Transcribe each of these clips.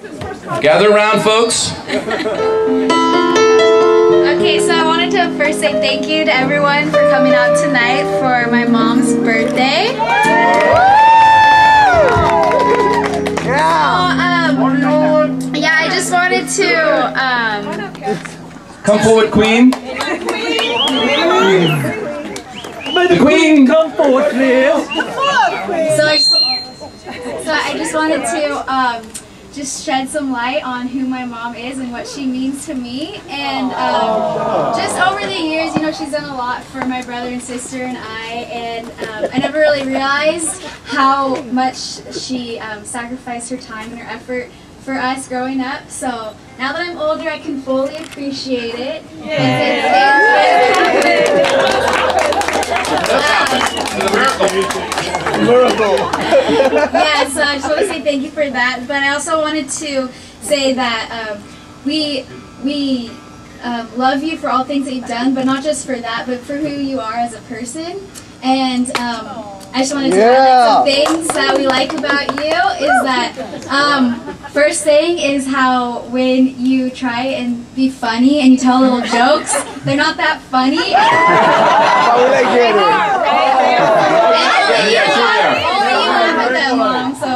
Gather around, folks. Okay, so I wanted to first say thank you to everyone for coming out tonight for my mom's birthday. Yeah. So, um, yeah, I just wanted to. Um, Come forward, Queen. The Queen. Come forward, please. so, I, so I just wanted to. Um, just shed some light on who my mom is and what she means to me. And um, just over the years, you know, she's done a lot for my brother and sister and I. And um, I never really realized how much she um, sacrificed her time and her effort for us growing up. So now that I'm older, I can fully appreciate it. Miracle. yeah, so I just want to say thank you for that. But I also wanted to say that um, we we um, love you for all things that you've done, but not just for that, but for who you are as a person. And um, I just wanted to highlight some things that we like about you is that um, first thing is how when you try and be funny and you tell little jokes, they're not that funny. How will Only you yeah, sure laugh- they are. only you laugh at them, Mom. So,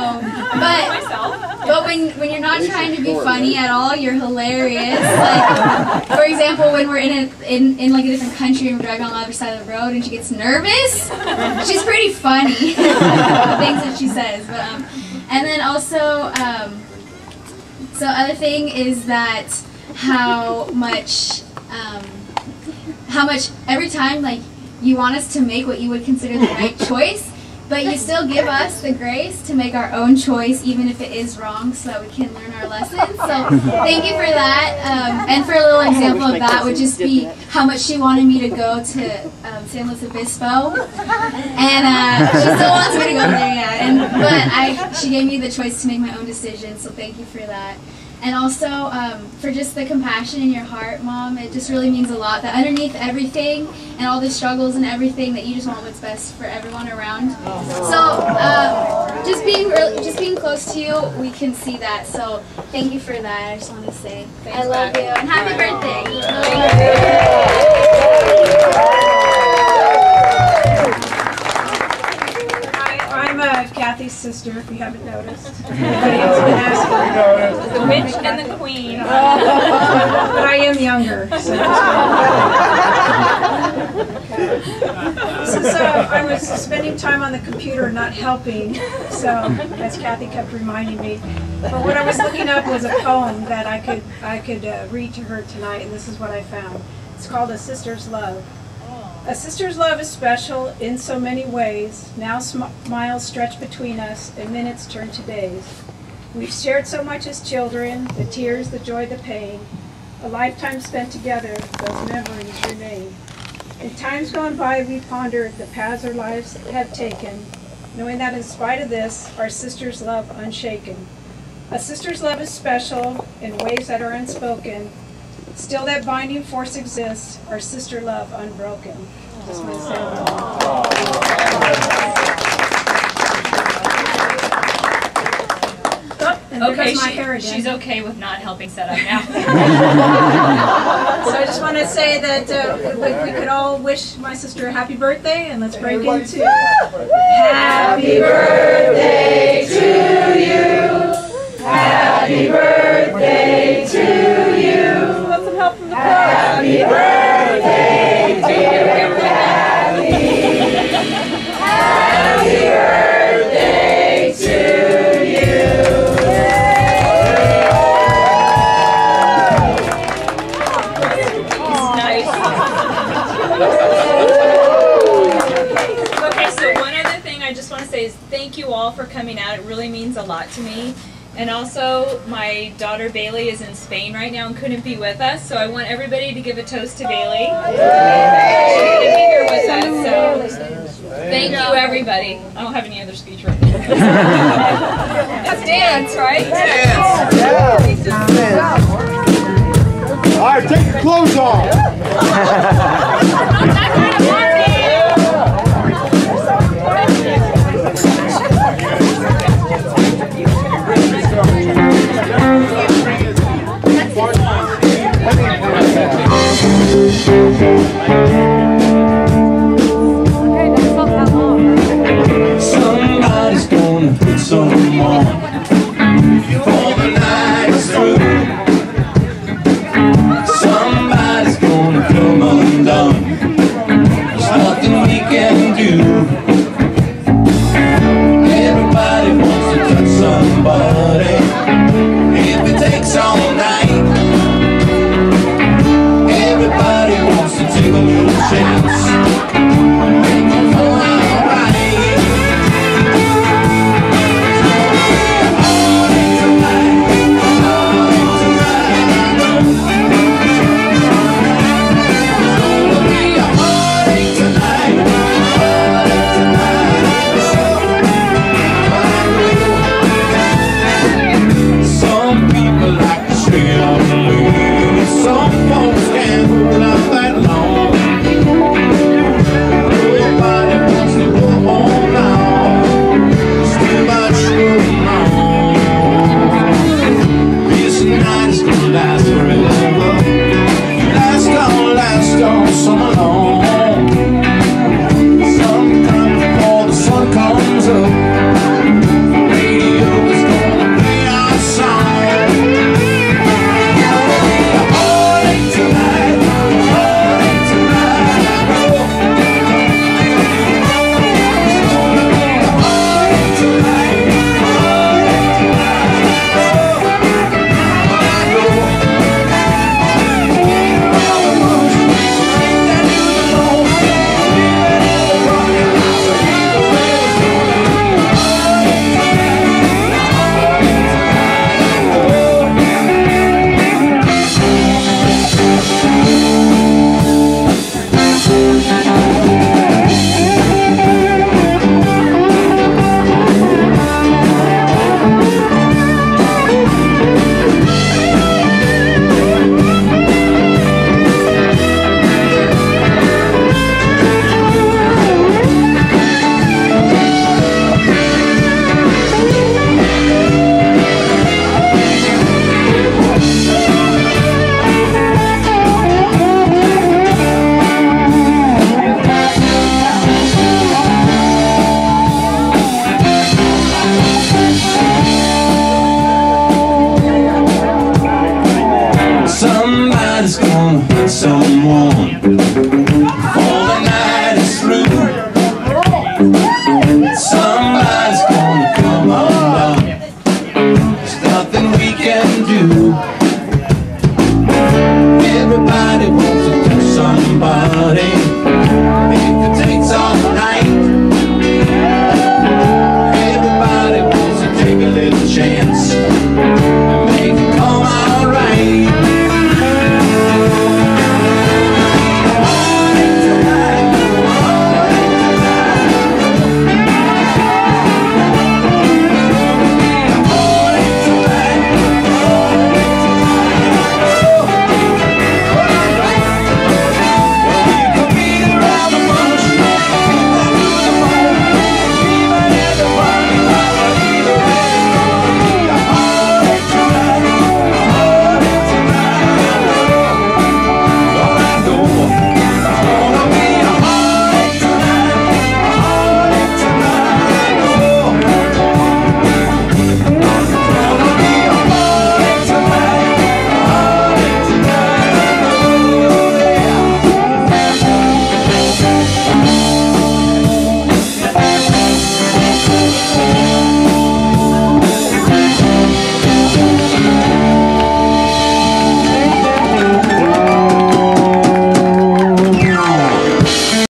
but but when when you're not trying to be funny at all, you're hilarious. Like, for example, when we're in a in, in like a different country and we're driving on the other side of the road and she gets nervous, she's pretty funny. the things that she says, but um, and then also um, so other thing is that how much um, how much every time like you want us to make what you would consider the right choice but you still give us the grace to make our own choice even if it is wrong so that we can learn our lessons so thank you for that um, and for a little example of that would just be how much she wanted me to go to um, san luis obispo. And uh, she still wants me to go there yeah and but i she gave me the choice to make my own decision so thank you for that and also um, for just the compassion in your heart, Mom. It just really means a lot. That underneath everything and all the struggles and everything, that you just want what's best for everyone around. So um, just being really, just being close to you, we can see that. So thank you for that. I just want to say I love you and happy birthday. Kathy's sister, if you haven't noticed. Everybody else been asking. The witch and the queen. But I am younger, so. This is, uh, I was spending time on the computer not helping, so, as Kathy kept reminding me. But what I was looking up was a poem that I could, I could uh, read to her tonight, and this is what I found. It's called A Sister's Love. A sister's love is special in so many ways. Now sm- miles stretch between us and minutes turn to days. We've shared so much as children, the tears, the joy, the pain. A lifetime spent together, those memories remain. In times gone by, we pondered the paths our lives have taken, knowing that in spite of this, our sister's love unshaken. A sister's love is special in ways that are unspoken. Still that binding force exists, our sister love unbroken. Just want to say Oh, and Okay, my she- hair again. she's okay with not helping set up now. So I just want to say that uh, we, we could all wish my sister a happy birthday, and let's break into Happy birthday to you. Happy birthday to help from the Happy birthday, dear Happy. Happy birthday to you. nice. okay, so one other thing I just want to say is thank you all for coming out. It really means a lot to me. And also, my daughter Bailey is in Spain right now and couldn't be with us, so I want everybody to give a toast to Bailey. She couldn't be here with us, so thank you, everybody. I don't have any other speech right now. Let's dance, right? All right, take your clothes off. Oh.